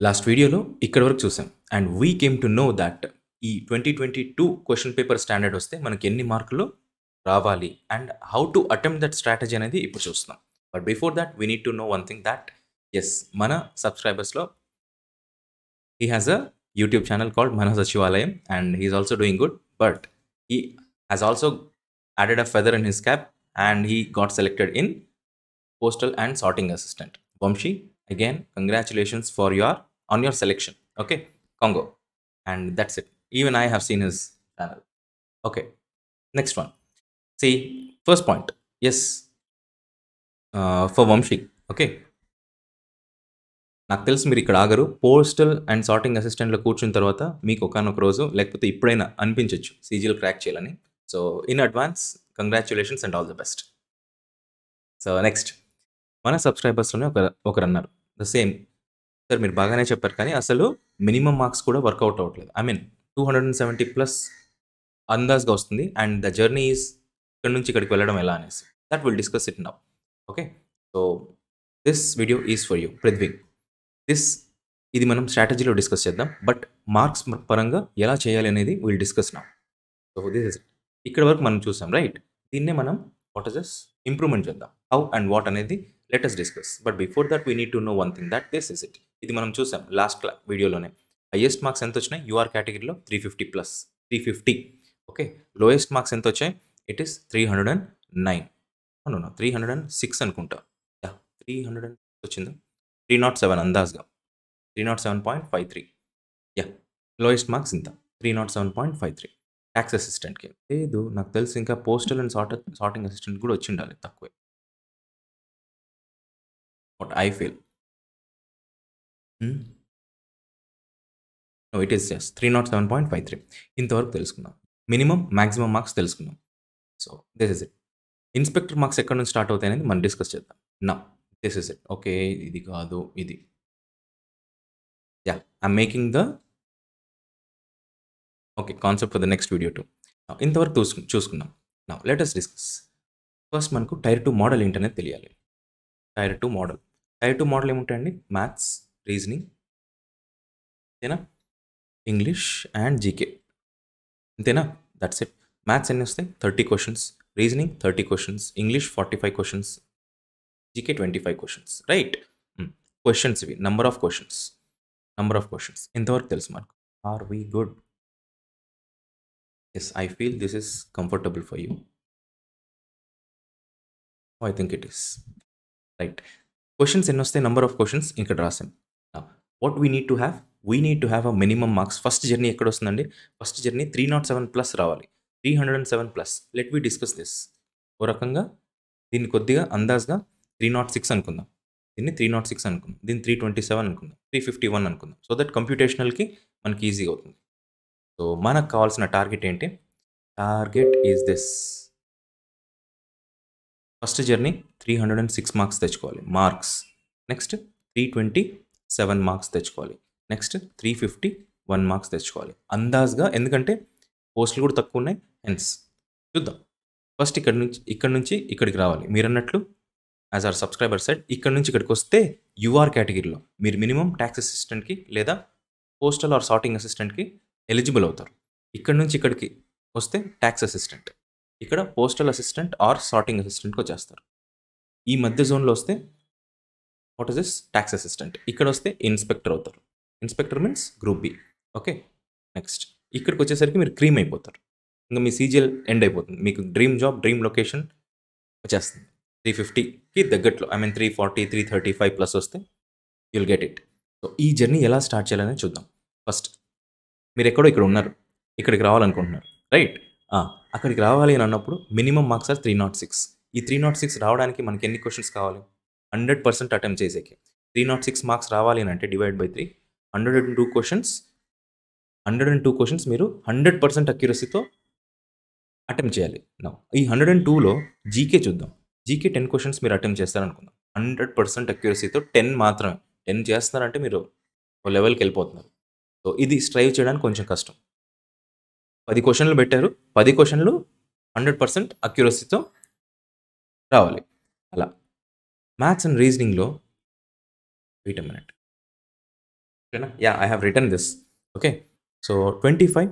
Last వీడియోలో ఇక్కడి వరకు చూసాం. And we came to know that ఈ twenty twenty two question paper standard వస్తే మనకి ఎన్ని మార్కులు రావాలి? And how to attempt that strategy అనేది ఇప్పుడు చూస్తున్నాం. But before that we need to know one thing that is మన సబ్స్క్రైబర్స్లో he has a YouTube channel called మన సచివాలయం and he's also doing good but he has also added a feather in his cap and he got selected in postal and sorting assistant Vamshi again congratulations for your on your selection okay? Congo. And that's it. Even I have seen his channel. Okay next one. See first point. Yes. Uh, for Vamshi okay? నాకు తెలుసు మీరు ఇక్కడ ఆగరు. Postal and sorting అసిస్టెంట్లో కూర్చున్న తర్వాత మీకు ఒకనొక రోజు లేకపోతే ఇప్పుడైనా అనిపించవచ్చు సీజీలు క్రాక్ చేయాలని. So in advance congratulations and all the best so next మన సబ్స్క్రైబర్స్లోనే ఒక ఒకరు అన్నారు. ద సేమ్ సార్ మీరు బాగానే చెప్పారు. కానీ అసలు మినిమం మార్క్స్ కూడా వర్కౌట్ అవ్వట్లేదు. I mean two hundred and seventy plus అందాజ్గా వస్తుంది. అండ్ ద జర్నీ ఈస్ ఇక్కడ నుంచి ఇక్కడికి వెళ్ళడం ఎలా అనేసి. That will discuss it now okay so this video is for you Prithvi this ఇది మనం స్ట్రాటజీలో డిస్కస్ చేద్దాం. బట్ మార్క్స్ పరంగా ఎలా చేయాలి అనేది విల్ డిస్కస్ నా సో దిస్ ఇస్ ఇక్కడ వరకు మనం చూసాం రైట్ దీన్నే మనం వాట్ ఇస్ ఇంప్రూవ్మెంట్ చేద్దాం. హౌ అండ్ వాట్ అనేది latest discuss but before that we need to know one thing that this is it ఇది మనం చూసాం లాస్ట్ వీడియోలోనే హైయెస్ట్ మార్క్స్ ఎంత వచ్చినాయి యూఆర్ కేటగిరీలో three fifty plus three fifty okay lowest marks ఎంత వచ్చాయి it is three hundred and nine అవును త్రీ హండ్రెడ్ అండ్ సిక్స్ అనుకుంటా. యా త్రీ హండ్రెడ్ అండ్ వచ్చిందా? Three not seven అందాజ్గా. Three nought seven point five three yeah lowest marks ఇంత. Three nought seven point five three tax అసిస్టెంట్కి లేదు నాకు తెలిసి ఇంకా postal and sort sorting assistant కూడా వచ్చి ఉండాలి తక్కువే. But I feel it is just three nought seven point five three ఇంతవరకు తెలుసుకున్నాం మినిమం మ్యాక్సిమం మార్క్స్ తెలుసుకున్నాం so this is it inspector marks ఎక్కడ నుంచి స్టార్ట్ అవుతాయి అనేది మనం డిస్కస్ చేద్దాం. నా దిస్ ఇస్ ఇట్ ఓకే ఇది కాదు ఇది. Yeah I'm making the okay concept for the next video to ఇంతవరకు చూసు చూసుకున్నాం నా లెటెస్ట్ డిస్కస్ ఫస్ట్ మనకు టైర్ టూ మోడల్ ఏంటనేది తెలియాలి. Tier two model tier two model ఏముంటాయండి? Maths reasoning అంతేనా ఇంగ్లీష్ అండ్ జీకే అంతేనా దట్స్ ఇట్ మ్యాథ్స్ ఎన్ని వస్తాయి thirty questions reasoning thirty questions English forty five questions GK twenty five questions right questions ఇవి number of questions number of questions ఎంతవరకు తెలుసు మనకు are we good yes i feel this is comfortable for you. Oh, i think it is. Right. Questions ఎన్ని వస్తాయి number of questions ఇక్కడ రాసాం what we need to have we need to have a minimum marks first journey ఎక్కడ వస్తుందండి first journey three nought seven plus రావాలి. Three hundred and seven plus let we discuss this ఓ రకంగా దీన్ని కొద్దిగా అందాజ్గా three not six అనుకుందాం. దీన్ని three not six అనుకుందాం. దీన్ని త్రీ ట్వంటీ సెవెన్ అనుకుందాం. త్రీ ఫిఫ్టీ వన్ అనుకుందాం. సో దట్ కంప్యూటేషనల్కి మనకి ఈజీ అవుతుంది. సో మనకు కావాల్సిన టార్గెట్ ఏంటి? Target is this first journey three hundred and six marks తెచ్చుకోవాలి. Marks next three twenty seven marks తెచ్చుకోవాలి. Next three fifty one marks తెచ్చుకోవాలి. అందాజ్గా ఎందుకంటే పోస్టులు కూడా తక్కువ ఉన్నాయి. హెన్స్ చూద్దాం. ఫస్ట్ ఇక్కడ నుంచి ఇక్కడ నుంచి ఇక్కడికి రావాలి. మీరు అన్నట్లు యాజ్ ఆర్ సబ్స్క్రైబర్ సైడ్ ఇక్కడ నుంచి ఇక్కడికి వస్తే యూఆర్ కేటగిరీలో మీరు మినిమం ట్యాక్స్ అసిస్టెంట్కి లేదా పోస్టల్ ఆర్ సార్టింగ్ అసిస్టెంట్కి ఎలిజిబుల్ అవుతారు. ఇక్కడ నుంచి ఇక్కడికి వస్తే ట్యాక్స్ అసిస్టెంట్ ఇక్కడ పోస్టల్ అసిస్టెంట్ ఆర్ సార్టింగ్ అసిస్టెంట్కి వచ్చేస్తారు. ఈ మధ్య జోన్లో వస్తే what is this tax assistant ఇక్కడ వస్తే ఇన్స్పెక్టర్ అవుతారు. Inspector means group B okay next ఇక్కడికి వచ్చేసరికి మీరు క్రీమ్ అయిపోతారు. ఇంకా మీ సీజిఎల్ ఎండ్ అయిపోతుంది. మీకు డ్రీమ్ జాబ్ డ్రీమ్ లొకేషన్ వచ్చేస్తుంది. త్రీ ఫిఫ్టీకి తగ్గట్లో I mean three forty three thirty five plus వస్తే యుల్ గెట్ ఇట్ సో ఈ జర్నీ ఎలా స్టార్ట్ చేయాలనే చూద్దాం. ఫస్ట్ మీరు ఎక్కడో ఇక్కడ ఉన్నారు. ఇక్కడికి రావాలనుకుంటున్నారు. రైట్ అక్కడికి రావాలి అని అన్నప్పుడు minimum marks are three nought six ఈ త్రీ నాట్ సిక్స్ రావడానికి మనకి ఎన్ని క్వశ్చన్స్ కావాలి? హండ్రెడ్ పర్సెంట్ అటెంప్ట్ చేసేకి. త్రీ నాట్ సిక్స్ మార్క్స్ రావాలి అని అంటే divide by three. Hundred and two questions. Hundred and two questions మీరు హండ్రెడ్ పర్సెంట్ అక్యురసీతో అటెంప్ట్ చేయాలి. నా ఈ హండ్రెడ్ అండ్ టూలో జీకే చూద్దాం. జీకే టెన్ క్వశ్చన్స్ మీరు అటెంప్ట్ చేస్తారనుకుందాం. హండ్రెడ్ పర్సెంట్ అక్యురసీతో టెన్ మాత్రమే. టెన్ చేస్తారంటే మీరు ఓ లెవెల్కి వెళ్ళిపోతున్నారు. సో ఇది స్ట్రైవ్ చేయడానికి కొంచెం కష్టం. పది క్వశ్చన్లు పెట్టారు. పది క్వశ్చన్లు హండ్రెడ్ పర్సెంట్ అక్యురసీతో రావాలి. అలా. మ్యాథ్స్ అండ్ రీజనింగ్లో వెయిట్ మినిట్ ఓకేనా yeah I have written this okay so twenty five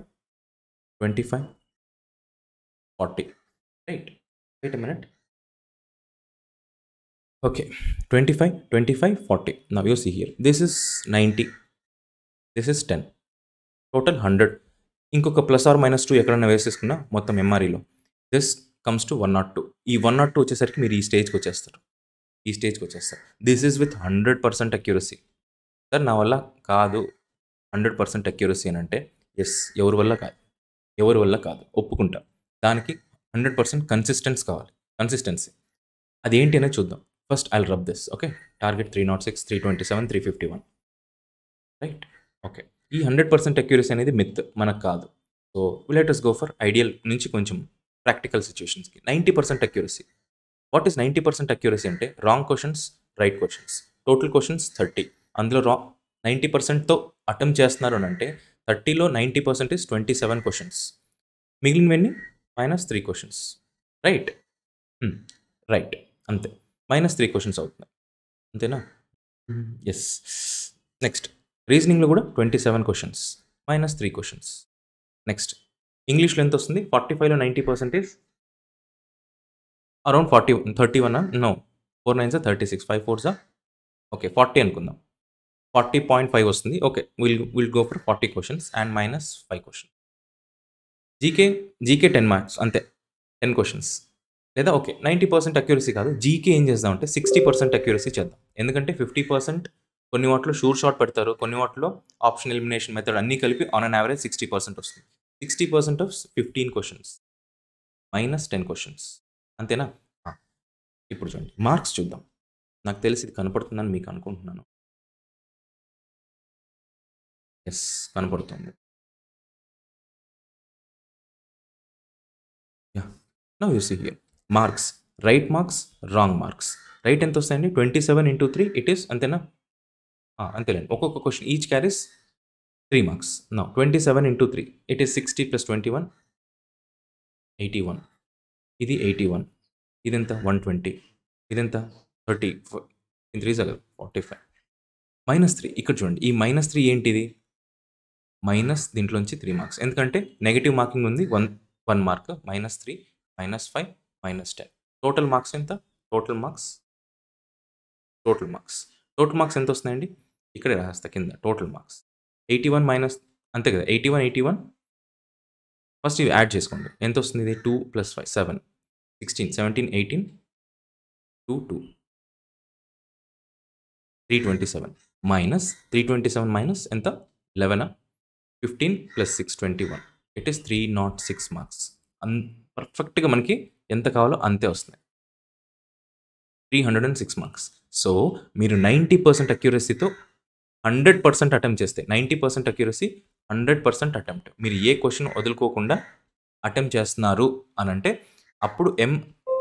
twenty five forty right wait minute okay twenty five twenty five forty now you see here this is ninety this is ten total hundred ఇంకొక plus or minus two ఎక్కడైనా వేసేసుకున్నా మొత్తం ఎంఆర్ఈలో this comes to one nought two ఈ one not two వచ్చేసరికి మీరు ఈ స్టేజ్కి వచ్చేస్తారు. ఈ స్టేజ్కి వచ్చేస్తారు. This is with hundred percent accuracy sir నా వల్ల కాదు హండ్రెడ్ పర్సెంట్ అక్యూరసీ అని అంటే ఎస్ ఎవరి వల్ల కాదు. ఎవరి వల్ల కాదు. ఒప్పుకుంటా. దానికి హండ్రెడ్ పర్సెంట్ కన్సిస్టెన్స్ కావాలి. కన్సిస్టెన్సీ అది ఏంటి అనేది చూద్దాం. First I rub this okay target three nought six three twenty seven three fifty one right okay ఈ హండ్రెడ్ పర్సెంట్ అక్యూరసీ అనేది మిత్ మనకు కాదు. So let's go for ideal నుంచి కొంచెం practical సిచ్యువేషన్స్కి ninety percent accuracy what is ninety percent accuracy అంటే wrong questions right questions. Total questions thirty. అందులో రా ninety పర్సెంట్తో అటెంప్ట్ చేస్తున్నారు అని అంటే థర్టీలో ninety percent is twenty seven questions. మిగిలినవన్నీ minus three questions. Right? Right. అంతే. మైనస్ త్రీ క్వశ్చన్స్ అవుతున్నాయి. అంతేనా? ఎస్. నెక్స్ట్. రీజనింగ్లో కూడా twenty seven questions minus three questions. Next. ఇంగ్లీష్లో ఎంత వస్తుంది? ఫార్టీ ఫైవ్లో ninety percentage around forty thirty one no. Four nines thirty six. Five ఫోర్సా okay forty అనుకుందాం. ఫార్టీ పాయింట్ ఫైవ్ వస్తుంది. Okay will will go for forty questions and minus five question. GK GK ten marks అంతే. Ten questions. లేదా okay ninety percent accuracy కాదు. GK ఏం చేద్దామంటే sixty percent accuracy చేద్దాం. ఎందుకంటే fifty percent కొన్ని వాటిలో షూర్ షాట్ పెడతారు. కొన్ని వాటిలో ఆప్షన్ ఎలిమినేషన్ మెథడ్ అన్నీ కలిపి on an average sixty percent వస్తుంది. Sixty percent of fifteen questions. Minus ten questions. అంతేనా? ఇప్పుడు చూడండి. మార్క్స్ చూద్దాం. నాకు తెలిసి ఇది కనపడుతుందని మీకు అనుకుంటున్నాను. ఎస్ కనపడుతుంది. Yeah no you see here marks right marks wrong marks right ఎంత వస్తాయండి? Twenty seven into three it is అంతేనా అంతేలేండి. ఒక్కొక్క question each carries three marks no twenty seven into three it is sixty plus twenty one eighty one ఇది eighty one. ఇదెంత? One twenty. ఇదెంత? Thirty. Three కదా forty five. Minus three. ఇక్కడ చూడండి. ఈ మైనస్ త్రీ ఏంటిది? మైనస్ దీంట్లోంచి three marks. ఎందుకంటే నెగిటివ్ మార్కింగ్ ఉంది. One one mark. Minus three minus five minus ten. Total marks ఎంత? Total marks. Total marks. Total marks ఎంత వస్తున్నాయండి? ఇక్కడే రాస్తా కింద. Total marks. Eighty one minus అంతే కదా. Eighty one eighty one. First ఇవి యాడ్ చేసుకోండి. ఎంత వస్తుంది? ఇది two plus five seven. Sixteen seventeen eighteen two two three twenty seven minus three twenty seven minus ఎంత లెవెనా fifteen plus six twenty one it is three naught six marks an పర్ఫెక్ట్గా మనకి ఎంత కావాలో అంతే వస్తున్నాయి. Three hundred and six marks so మీరు ninety percent అక్యూరసీతో hundred percent attempt చేస్తే ninety percent accuracy hundred percent attempt మీరు ఏ క్వశ్చన్ వదులుకోకుండా అటెంప్ట్ చేస్తున్నారు అని అంటే అప్పుడు ఎం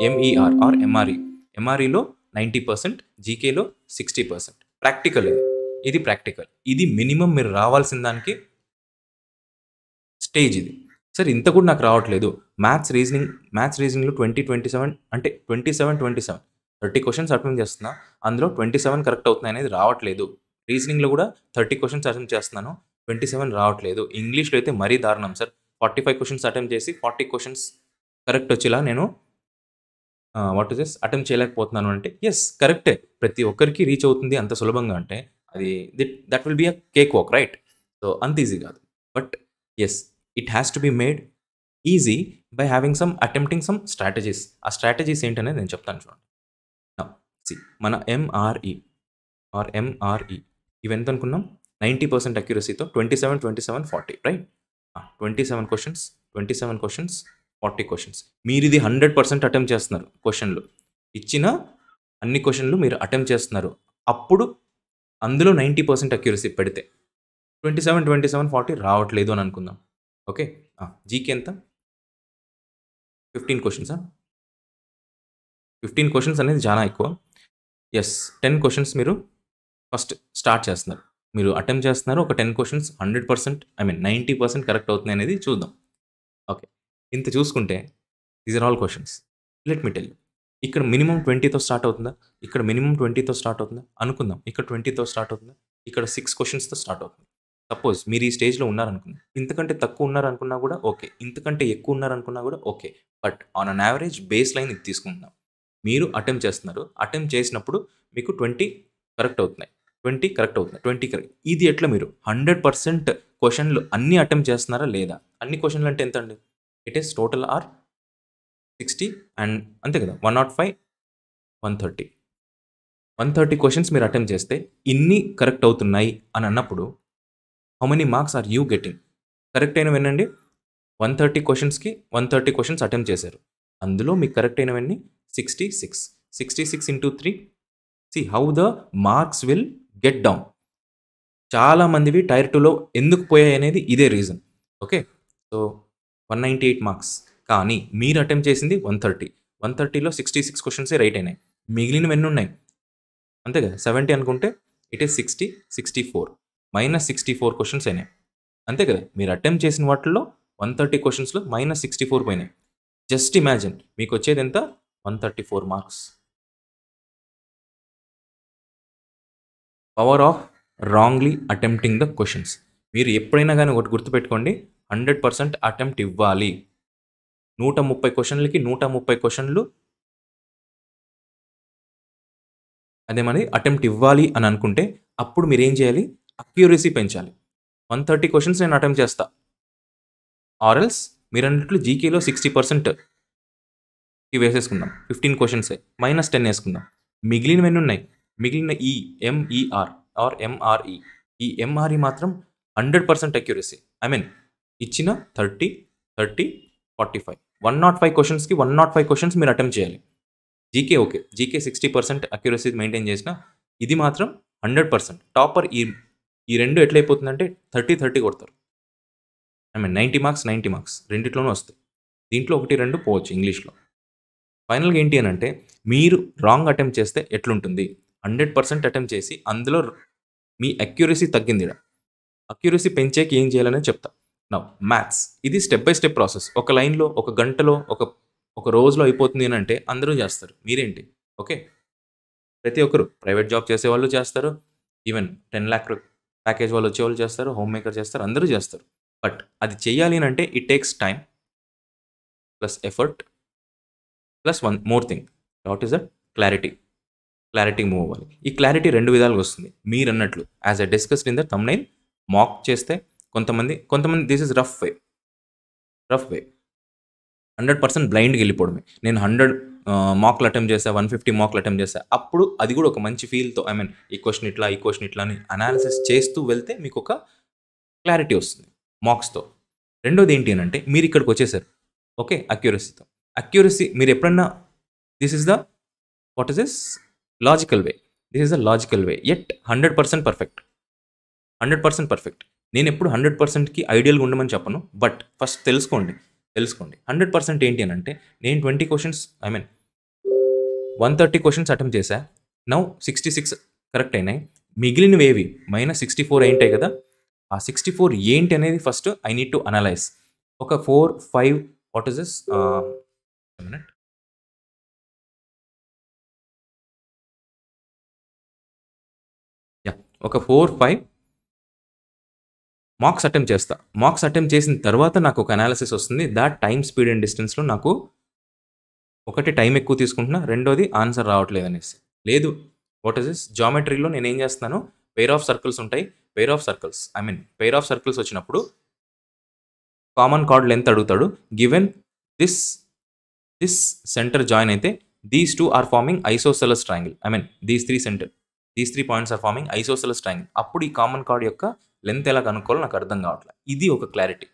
ఎంఈఆర్ ఆర్ ఎంఆర్ఈ ఎంఆర్ఈలో నైంటీ పర్సెంట్ జీకేలో సిక్స్టీ పర్సెంట్. ప్రాక్టికల్ ఇది. ఇది ప్రాక్టికల్ ఇది మినిమం మీరు రావాల్సిన దానికి స్టేజ్ ఇది. సార్ ఇంత కూడా నాకు రావట్లేదు. మ్యాథ్స్ రీజనింగ్ మ్యాథ్స్ రీజనింగ్లో ట్వంటీ ట్వంటీ సెవెన్ అంటే twenty seven twenty seven. Thirty questions attempt చేస్తున్నా. అందులో ట్వంటీ సెవెన్ కరెక్ట్ అవుతున్నాయి అనేది రావట్లేదు. రీజనింగ్లో కూడా థర్టీ క్వశ్చన్స్ అటెంప్ట్ చేస్తున్నాను. ట్వంటీ సెవెన్ రావట్లేదు. ఇంగ్లీష్లో అయితే మరీ దారుణం sir. Forty five questions attempt చేసి ఫార్టీ క్వశ్చన్స్ కరెక్ట్ వచ్చేలా నేను వాట్ ఇస్ ఎస్ అటెంప్ట్ చేయలేకపోతున్నాను అంటే ఎస్ కరెక్టే ప్రతి ఒక్కరికి రీచ్ అవుతుంది అంత సులభంగా అంటే అది that will be a cake walk right so అంత ఈజీ కాదు. But yes it has to be made easy by having some attempting some strategies uh strategies ఏంటనేది నేను చెప్తాను చూడండి. సి మన ఎంఆర్ఈ ఆర్ ఎంఆర్ఈ ఇవి ఎంత అనుకున్నాం? Ninety percent అక్యురసీతో twenty seven twenty seven forty right twenty seven questions twenty seven questions forty questions. మీరు ఇది హండ్రెడ్ పర్సెంట్ అటెంప్ట్ చేస్తున్నారు క్వశ్చన్లు. ఇచ్చిన అన్ని క్వశ్చన్లు మీరు అటెంప్ట్ చేస్తున్నారు. అప్పుడు అందులో నైంటీ పర్సెంట్ అక్యూరసీ పెడితే twenty seven twenty seven forty రావట్లేదు అని అనుకుందాం. ఓకే? జీకే ఎంత? ఫిఫ్టీన్ క్వశ్చన్సా ఫిఫ్టీన్ క్వశ్చన్స్ అనేది చాలా ఎక్కువ. ఎస్ టెన్ క్వశ్చన్స్ మీరు ఫస్ట్ స్టార్ట్ చేస్తున్నారు. మీరు అటెంప్ట్ చేస్తున్నారు. ఒక ten questions hundred percent I mean ninety percent correct అవుతుంది అనేది చూద్దాం. ఇంత చూసుకుంటే these are all questions let me tell ఇక్కడ మినిమం ట్వంటీతో స్టార్ట్ అవుతుందా? ఇక్కడ మినిమం ట్వంటీతో స్టార్ట్ అవుతుందా? అనుకుందాం. ఇక్కడ ట్వంటీతో స్టార్ట్ అవుతుందా? ఇక్కడ సిక్స్ క్వశ్చన్స్తో స్టార్ట్ అవుతుంది. సపోజ్ మీరు ఈ స్టేజ్లో ఉన్నారనుకుందాం. ఇంతకంటే తక్కువ ఉన్నారనుకున్నా కూడా ఓకే. ఇంతకంటే ఎక్కువ ఉన్నారనుకున్నా కూడా okay. But on an average baseline ఇది తీసుకుందాం. మీరు అటెంప్ట్ చేస్తున్నారు. అటెంప్ట్ చేసినప్పుడు మీకు ట్వంటీ కరెక్ట్ అవుతున్నాయి. ట్వంటీ కరెక్ట్ అవుతుంది ట్వంటీ కరెక్ట్ ఇది ఎట్లా మీరు? హండ్రెడ్ పర్సెంట్ క్వశ్చన్లు అన్ని అటెంప్ట్ చేస్తున్నారా లేదా? అన్ని క్వశ్చన్లు అంటే ఎంత అండి it is total are sixty and అంతే కదా one naught five one thirty one thirty questions మీరు అటెంప్ట్ చేస్తే ఇన్ని కరెక్ట్ అవుతున్నాయి అని అన్నప్పుడు how many marks are you getting correct అయినవి వినండి వన్ థర్టీ క్వశ్చన్స్కి వన్ థర్టీ క్వశ్చన్స్ అటెంప్ట్ చేశారు. అందులో మీకు correct అయినవన్నీ sixty six sixty six into three see how the marks will get down చాలా మందివి టైర్ టూలో ఎందుకు పోయాయి అనేది ఇదే reason okay so one ninety eight marks. కానీ మీరు అటెంప్ట్ చేసింది వన్ థర్టీ. వన్ థర్టీలో సిక్స్టీ సిక్స్ క్వశ్చన్సే రైట్ అయినాయి. మిగిలినవి ఎన్ని ఉన్నాయి? అంతే కదా సెవెంటీ అనుకుంటే it is sixty sixty four minus sixty four questions అయినాయి. అంతే కదా మీరు అటెంప్ట్ చేసిన వాటిల్లో వన్ థర్టీ క్వశ్చన్స్లో మైనస్ సిక్స్టీ ఫోర్ పోయినాయి. జస్ట్ ఇమాజిన్ మీకు వచ్చేది ఎంత? One thirty four marks. Power of wrongly attempting the questions మీరు ఎప్పుడైనా కానీ ఒకటి గుర్తుపెట్టుకోండి హండ్రెడ్ పర్సెంట్ అటెంప్ట్ ఇవ్వాలి. నూట ముప్పై క్వశ్చన్లకి నూట ముప్పై క్వశ్చన్లు అదేమని అటెంప్ట్ ఇవ్వాలి అని అనుకుంటే అప్పుడు మీరు ఏం చేయాలి? అక్యూరసీ పెంచాలి. వన్ థర్టీ క్వశ్చన్స్ నేను అటెంప్ట్ చేస్తా. ఆర్ఎల్స్ మీరు అన్నట్లు జీకేలో సిక్స్టీ పర్సెంట్ వేసేసుకుందాం. ఫిఫ్టీన్ క్వశ్చన్సే. మైనస్ టెన్ వేసుకుందాం. మిగిలినవన్నీ ఉన్నాయి? మిగిలిన ఈ ఎంఈఆర్ ఆర్. ఎంఆర్ఈ ఈ. ఎంఆర్ఈ మాత్రం hundred percent accuracy. I mean ఇచ్చిన thirty thirty forty five. One naught five క్వశ్చన్స్కి వన్ నాట్ ఫైవ్ క్వశ్చన్స్ మీరు అటెంప్ట్ చేయాలి. GK okay. GK sixty percent accuracy maintain చేసిన ఇది మాత్రం హండ్రెడ్ పర్సెంట్. టాపర్ ఈ ఈ రెండు ఎట్లయిపోతుందంటే థర్టీ థర్టీ కొడతారు. I mean ninety marks ninety marks రెండిట్లోనూ వస్తాయి. దీంట్లో ఒకటి రెండు పోవచ్చు ఇంగ్లీష్లో. ఫైనల్గా ఏంటి అని అంటే మీరు రాంగ్ అటెంప్ట్ చేస్తే ఎట్లుంటుంది? హండ్రెడ్ పర్సెంట్ అటెంప్ట్ చేసి అందులో మీ అక్యురసీ తగ్గింది అక్యురసీ పెంచేకి ఏం చేయాలనేది చెప్తా. నవ్ మ్యాథ్స్ ఇది స్టెప్ బై స్టెప్ ప్రాసెస్ ఒక లైన్లో ఒక గంటలో ఒక ఒక రోజులో అయిపోతుంది అని అంటే అందరూ చేస్తారు. మీరేంటి? ఓకే? ప్రతి ఒక్కరు ప్రైవేట్ జాబ్ చేసే వాళ్ళు చేస్తారు ఈవెన్ టెన్ ల్యాక్ ప్యాకేజ్ వాళ్ళు వచ్చే వాళ్ళు చేస్తారు. హోమ్ మేకర్ చేస్తారు. అందరూ చేస్తారు. బట్ అది చేయాలి అని అంటే it takes time plus effort plus one more thing what is that clarity clarity move అవ్వాలి. ఈ క్లారిటీ రెండు విధాలుగా వస్తుంది. మీరు అన్నట్లు as a discussed in the thumbnail mock చేస్తే కొంతమంది కొంతమంది this is rough way rough way hundred percent బ్లైండ్కి వెళ్ళిపోవడమే. నేను హండ్రెడ్ మాక్లు అటెంప్ట్ చేసా వన్ ఫిఫ్టీ మాక్లు అటెంప్ట్ చేసా అప్పుడు అది కూడా ఒక మంచి ఫీల్తో ఐ మీన్ ఈ క్వశ్చన్ ఇట్లా ఈ క్వశ్చన్ ఇట్లా అని అనాలిసిస్ చేస్తూ వెళ్తే మీకు ఒక క్లారిటీ వస్తుంది మాక్స్తో రెండోది ఏంటి అని అంటే మీరు ఇక్కడికి వచ్చేసారు. ఓకే అక్యూరసీతో అక్యూరసీ మీరు ఎప్పుడన్నా this is the what is this logical way this is the logical way at hundred percent perfect hundred percent perfect నేను ఎప్పుడు హండ్రెడ్ పర్సెంట్కి ఐడియల్గా ఉండమని చెప్పను బట్ ఫస్ట్ తెలుసుకోండి తెలుసుకోండి. హండ్రెడ్ పర్సెంట్ ఏంటి అని అంటే నేను twenty questions I mean one thirty questions attempt చేశా. నౌ సిక్స్టీ సిక్స్ కరెక్ట్ అయినాయి. మిగిలినవి ఏవి? మైనస్ సిక్స్టీ ఫోర్ ఏంటాయి కదా. ఆ సిక్స్టీ ఫోర్ ఏంటి అనేది first I need to analyse. ఒక four five what is this? Minute. Yeah ఒక ఫోర్ ఫైవ్ మాక్స్ అటెంప్ట్ చేస్తా. మాక్స్ అటెంప్ట్ చేసిన తర్వాత నాకు ఒక అనాలిసిస్ వస్తుంది. దాట్ టైం స్పీడ్ అండ్ డిస్టెన్స్లో నాకు ఒకటి టైం ఎక్కువ తీసుకుంటున్నా రెండోది ఆన్సర్ రావట్లేదు అనేసి. లేదు వాట్ ఇస్ ఇస్ జామెట్రీలో నేను ఏం చేస్తున్నాను? పేర్ ఆఫ్ సర్కిల్స్ ఉంటాయి. Pair of circles I mean pair of circles వచ్చినప్పుడు కామన్ కార్డ్ లెంత్ అడుగుతాడు. Given this this centre join అయితే these two are forming isosceles triangle I mean these three centre these three points are forming isosceles triangle అప్పుడు ఈ common card యొక్క length ఎలా కనుక్కోవాలో నాకు అర్థం కావట్లేదు ఇది ఒక క్లారిటీ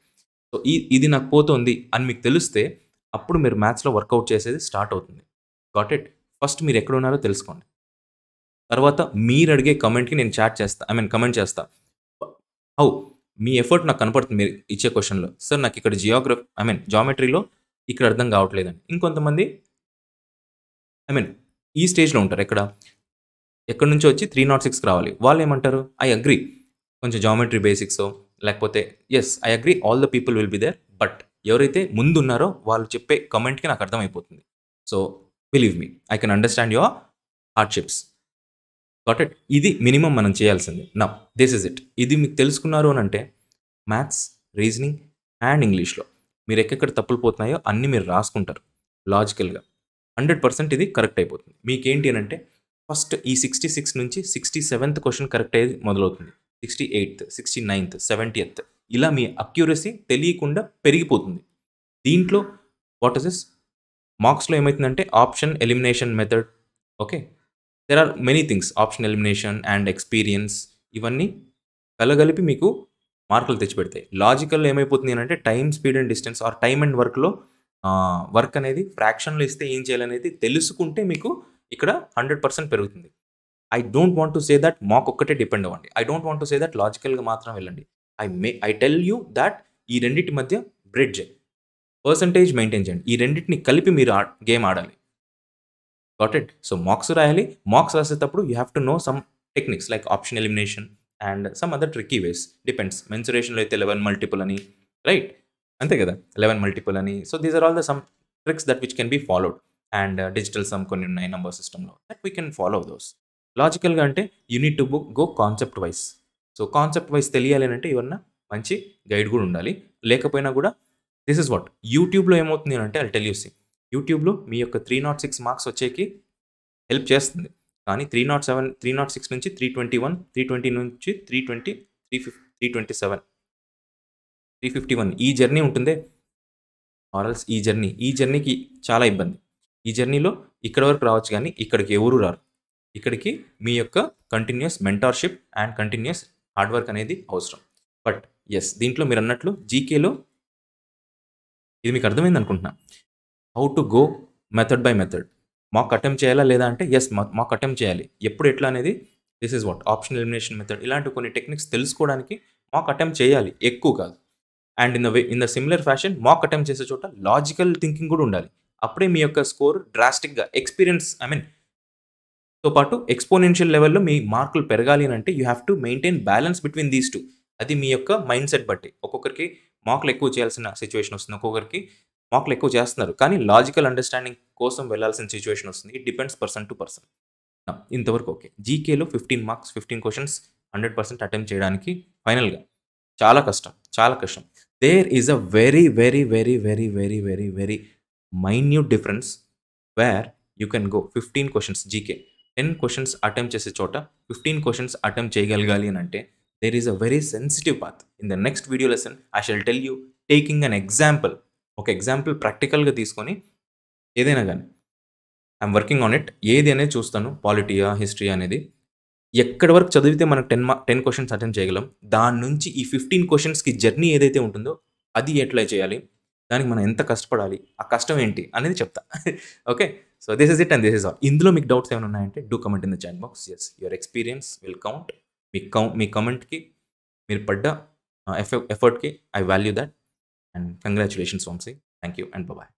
సో ఈ ఇది నాకు పోతుంది అని మీకు తెలిస్తే అప్పుడు మీరు మ్యాథ్స్లో వర్కౌట్ చేసేది స్టార్ట్ అవుతుంది. గాట్ ఇట్ ఫస్ట్ మీరు ఎక్కడ ఉన్నారో తెలుసుకోండి. తర్వాత మీరు అడిగే కమెంట్కి నేను చాట్ చేస్తా ఐ మీన్ కమెంట్ చేస్తా. హౌ మీ ఎఫర్ట్ నాకు కనపడుతుంది మీరు ఇచ్చే క్వశ్చన్లో సార్ నాకు ఇక్కడ జియోగ్రఫీ ఐ మీన్ జామెట్రీలో ఇక్కడ అర్థం కావట్లేదని. ఇంకొంతమంది ఐ మీన్ ఈ స్టేజ్లో ఉంటారు. ఎక్కడ? ఎక్కడి నుంచి వచ్చి త్రీ నాట్ సిక్స్కి రావాలి. వాళ్ళు ఏమంటారు ఐ అగ్రి కొంచెం జామెట్రీ బేసిక్స్ లేకపోతే yes I agree all the people will be there but ఎవరైతే ముందు ఉన్నారో వాళ్ళు చెప్పే కమెంట్కి నాకు అర్థమైపోతుంది. So believe me I can understand your hardships got it ఇది మినిమం మనం చేయాల్సింది. నా దిస్ ఇస్ ఇట్ ఇది మీకు తెలుసుకున్నారు అని అంటే మ్యాథ్స్ రీజనింగ్ అండ్ ఇంగ్లీష్లో మీరు ఎక్కడెక్కడ తప్పులు పోతున్నాయో అన్నీ మీరు రాసుకుంటారు లాజికల్గా హండ్రెడ్ పర్సెంట్ ఇది కరెక్ట్ అయిపోతుంది. మీకేంటి అని అంటే ఫస్ట్ ఈ సిక్స్టీ సిక్స్ నుంచి సిక్స్టీ సెవెంత్ క్వశ్చన్ కరెక్ట్ అయ్యేది మొదలవుతుంది. Sixty eighth sixty ninth seventieth ఇలా మీ అక్యూరసీ తెలియకుండా పెరిగిపోతుంది. దీంట్లో వాట్ ఇస్ దిస్? మార్క్స్లో ఏమవుతుందంటే option elimination method okay? There are many things option elimination and experience ఇవన్నీ కలగలిపి మీకు మార్కులు తెచ్చిపెడతాయి. లాజికల్ ఏమైపోతుంది అంటే time speed and distance are time and వర్క్లో వర్క్ అనేది ఫ్రాక్షన్లో ఇస్తే ఏం చేయాలనేది తెలుసుకుంటే మీకు ఇక్కడ హండ్రెడ్ పర్సెంట్ పెరుగుతుంది. I don't want to say that mock ఒక్కటే డిపెండ్ అవ్వండి. I don't want to say that లాజికల్గా మాత్రం వెళ్ళండి. I may I tell you that ఈ రెండింటి మధ్య బ్రిడ్జ్ పర్సంటేజ్ మెయింటైన్ చేయండి. ఈ రెండింటిని కలిపి మీరు గేమ్ ఆడాలి. గాట్ ఇట్ సో మాక్స్ రాయాలి. మాక్స్ రాసేటప్పుడు you have to know some techniques like option elimination and some other tricky ways depends మెన్సురేషన్లో అయితే లెవెన్ మల్టిపుల్ అని రైట్ అంతే కదా? లెవెన్ మల్టిపుల్ అని. So these are all the some tricks that which can be followed and digital some కొన్ని ఉన్నాయి number సిస్టంలో that we can follow those లాజికల్గా అంటే unit to book go concept wise so concept wise తెలియాలి అని అంటే ఏమన్నా మంచి గైడ్ కూడా ఉండాలి. లేకపోయినా కూడా దిస్ ఇస్ వాట్ యూట్యూబ్లో ఏమవుతుంది అని అంటే అది టెల్ యూసి యూట్యూబ్లో మీ యొక్క త్రీ నాట్ సిక్స్ మార్క్స్ వచ్చేకి హెల్ప్ చేస్తుంది. కానీ three naught seven three naught six నుంచి three twenty one three twenty నుంచి three twenty three fif three twenty seven three fifty one ఈ జర్నీ ఉంటుందే. ఆర్ఎల్స్ ఈ జర్నీ ఈ జర్నీకి చాలా ఇబ్బంది. ఈ జర్నీలో ఇక్కడ వరకు రావచ్చు కానీ ఇక్కడికి ఎవరు రారు. ఇక్కడికి మీ యొక్క continuous mentorship and continuous hard work అనేది అవసరం. బట్ ఎస్ దీంట్లో మీరు అన్నట్లు జీకేలో ఇది మీకు అర్థమైంది అనుకుంటున్నా. How to go method by method మాకు అటెంప్ట్ చేయాలా లేదా అంటే ఎస్ మాకు అటెంప్ట్ చేయాలి. ఎప్పుడు ఎట్లా అనేది this is what option elimination method ఇలాంటి కొన్ని టెక్నిక్స్ తెలుసుకోవడానికి మాకు అటెంప్ట్ చేయాలి. ఎక్కువ కాదు. And in the way in the similar fashion mock attempt చేసే చోట లాజికల్ థింకింగ్ కూడా ఉండాలి. అప్పుడే మీ యొక్క స్కోర్ డ్రాస్టిక్గా ఎక్స్పీరియన్స్ ఐ మీన్ తో పాటు ఎక్స్పోనెన్షియల్ లెవెల్లో మీ మార్కులు పెరగాలి అని అంటే you have to maintain balance between these two అది మీ యొక్క మైండ్ సెట్ బట్టి. ఒక్కొక్కరికి మార్కులు ఎక్కువ చేయాల్సిన సిచ్యువేషన్ వస్తుంది. ఒక్కొక్కరికి మార్కులు ఎక్కువ చేస్తున్నారు. కానీ లాజికల్ అండర్స్టాండింగ్ కోసం వెళ్ళాల్సిన సిచ్యువేషన్ వస్తుంది. It depends person to person ఇంతవరకు okay జీకేలో fifteen marks fifteen questions hundred percent attempt చేయడానికి ఫైనల్గా చాలా కష్టం. చాలా కష్టం. There is a very very very very very very very minute difference where you can go fifteen questions GK. Ten questions attempt చేసే చోట fifteen questions attempt చేయగలగాలి అని అంటే there is a very sensitive path in the next video lesson I shall tell you taking an example ఒక example ప్రాక్టికల్గా తీసుకొని ఏదైనా కానీ ఐఎమ్ వర్కింగ్ ఆన్ ఇట్ ఏది అనేది చూస్తాను పాలిటీయా హిస్టరీ అనేది. ఎక్కడి వరకు చదివితే మనకు టెన్ మా టెన్ క్వశ్చన్స్ అటెండ్ చేయగలం దాని నుంచి ఈ ఫిఫ్టీన్ క్వశ్చన్స్కి జర్నీ ఏదైతే ఉంటుందో అది ఎట్లా చేయాలి. దానికి మనం ఎంత కష్టపడాలి ఆ కష్టం ఏంటి అనేది చెప్తా. Okay? So this is it and this is all ఇందులో మీకు డౌట్స్ ఏమైనా ఉన్నాయంటే do comment in the chat box as your experience will count మీ కౌ మీ కమెంట్కి మీరు పడ్డ ఎఫర్ట్కి I value that and congratulations Vamshi thank you and bye